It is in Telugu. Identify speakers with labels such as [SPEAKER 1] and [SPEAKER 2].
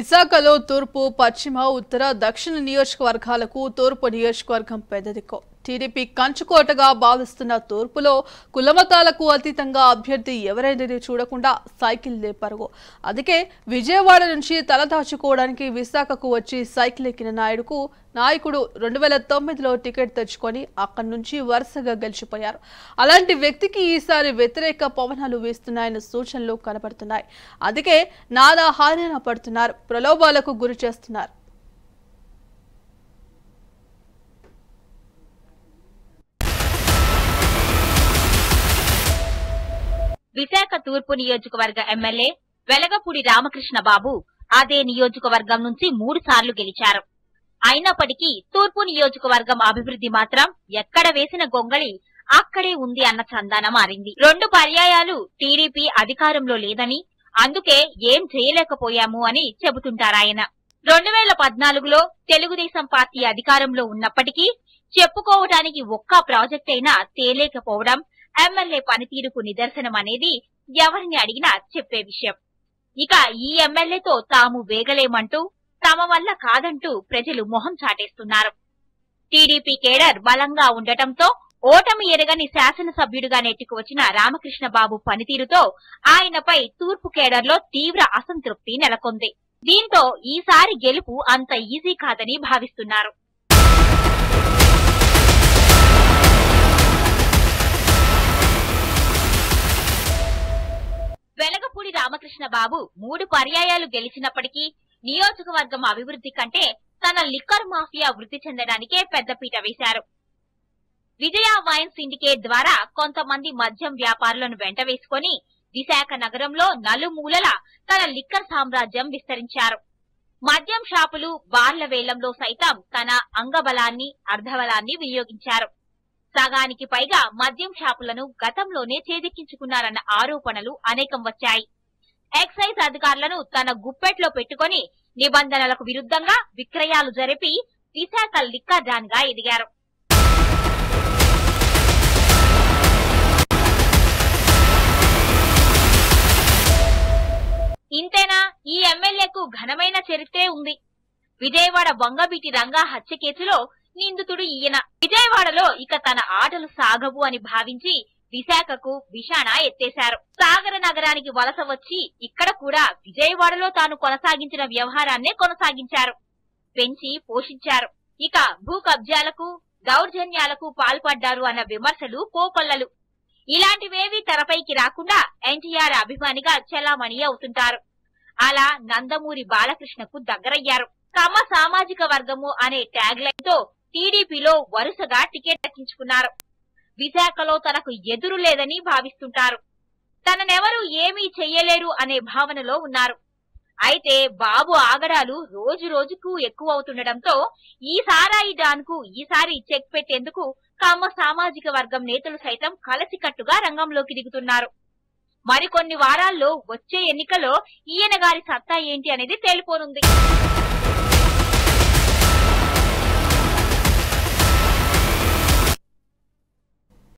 [SPEAKER 1] విశాఖలో తూర్పు పశ్చిమ ఉత్తర దక్షిణ నియోజకవర్గాలకు తూర్పు నియోజకవర్గం పెద్దదిక్కో. టీడీపీ కంచుకోటగా భావిస్తున్న తూర్పులో కులమతాలకు అతీతంగా అభ్యర్థి ఎవరైనది చూడకుండా సైకిల్ లేపరుగు. అందుకే విజయవాడ నుంచి తలదాచుకోవడానికి విశాఖకు వచ్చి సైకిల్ ఎక్కిన నాయుడుకు నాయకుడు రెండు వేల తొమ్మిదిలో టికెట్ తెచ్చుకొని అక్కడి నుంచి వరుసగా గెలిచిపోయారు. అలాంటి వ్యక్తికి ఈసారి వ్యతిరేక పవనాలు వీస్తున్నాయన్న సూచనలు కనబడుతున్నాయి అందుకే నానా హారేన పడుతున్నారు. ప్రలోభాలకు గురి చేస్తున్నారు.
[SPEAKER 2] విశాఖ తూర్పు నియోజకవర్గ ఎమ్మెల్యే వెలగపూడి రామకృష్ణ బాబు అదే నియోజకవర్గం నుంచి మూడు సార్లు గెలిచారు. అయినప్పటికీ తూర్పు నియోజకవర్గం అభివృద్ధి మాత్రం ఎక్కడ వేసిన గొంగళి అక్కడే ఉంది అన్న చందాన మారింది. రెండు పర్యాయాలు టీడీపీ అధికారంలో లేదని అందుకే ఏం చేయలేకపోయాము అని చెబుతుంటారాయన రెండు వేల పద్నాలుగులో తెలుగుదేశం పార్టీ అధికారంలో ఉన్నప్పటికీ చెప్పుకోవడానికి ఒక్క ప్రాజెక్ట్ అయినా తేలేకపోవడం ఎమ్మెల్యే పనితీరుకు నిదర్శనం అనేది ఎవరిని అడిగినా చెప్పే విషయం. ఇక ఈ ఎమ్మెల్యేతో తాము వేగలేమంటూ తమ వల్ల కాదంటూ ప్రజలు మొహం చాటేస్తున్నారు. టీడీపీ కేడర్ బలంగా ఉండటంతో ఓటమి ఎరగని శాసనసభ్యుడిగా నెట్టుకు వచ్చిన రామకృష్ణ బాబు పనితీరుతో ఆయనపై తూర్పు కేడర్లో తీవ్ర అసంతృప్తి నెలకొంది. దీంతో ఈసారి గెలుపు అంత ఈజీ కాదని భావిస్తున్నారు. రామకృష్ణ బాబు మూడు పర్యాయాలు గెలిచినప్పటికీ నియోజకవర్గం అభివృద్ధి కంటే తన లిక్కర్ మాఫియా వృద్ధి చెందడానికే పెద్దపీట వేశారు. విజయ వైన్ సిండికేట్ ద్వారా కొంతమంది మద్యం వ్యాపారులను వెంట వేసుకొని విశాఖ నగరంలో నలుమూలల తన లిక్కర్ సామ్రాజ్యం విస్తరించారు. మద్యం షాపులు బార్ల వేలంలో సైతం తన అంగబలాన్ని అర్ధబలాన్ని వినియోగించారు. సగానికి పైగా మద్యం షాపులను గతంలోనే చేదెక్కించుకున్నారన్న ఆరోపణలు అనేకం వచ్చాయి. ఎక్సైజ్ అధికారులను తన గుప్పెట్లో పెట్టుకుని నిబంధనలకు విరుద్ధంగా విక్రయాలు జరిపి విశాఖ లిక్కర్గా ఎదిగారు. ఇంతేనా? ఈ ఎమ్మెల్యేకు ఘనమైన చరిత్రే ఉంది. విజయవాడ వంగబీటి రంగా హత్య కేసులో నిందితుడు ఈయన. విజయవాడలో ఇక తన ఆటలు సాగవు అని భావించి విశాఖకు విషాణ ఎత్తేశారు. సాగర నగరానికి వలస వచ్చి ఇక్కడ కూడా విజయవాడలో తాను కొనసాగించిన వ్యవహారాన్నే కొనసాగించారు. పెంచి పోషించారు. ఇక భూ కబ్జాలకు దౌర్జన్యాలకు పాల్పడ్డారు అన్న విమర్శలు కోకొల్లలు. ఇలాంటివేవీ తెరపైకి రాకుండా ఎన్టీఆర్ అభిమానిగా చెలామణి అవుతుంటారు. అలా నందమూరి బాలకృష్ణకు దగ్గరయ్యారు. తమ సామాజిక వర్గము అనే ట్యాగ్ లైన్తో టీడీపీలో వరుసగా టికెట్ దక్కించుకున్నారు. విశాఖలో తనకు ఎదురు లేదని భావిస్తుంటారు. తననెవరూ ఏమీ చెయ్యలేరు అనే భావనలో ఉన్నారు. అయితే బాబు ఆగడాలు రోజు రోజుకు ఎక్కువ అవుతుండటంతో ఈ సారాయి డాన్కు ఈసారి చెక్ పెట్టేందుకు కమ్మ సామాజిక వర్గం నేతలు సైతం కలసికట్టుగా రంగంలోకి దిగుతున్నారు. మరికొన్ని వారాల్లో వచ్చే ఎన్నికలో ఈయన గారి సత్తా ఏంటి అనేది తేలిపోనుంది.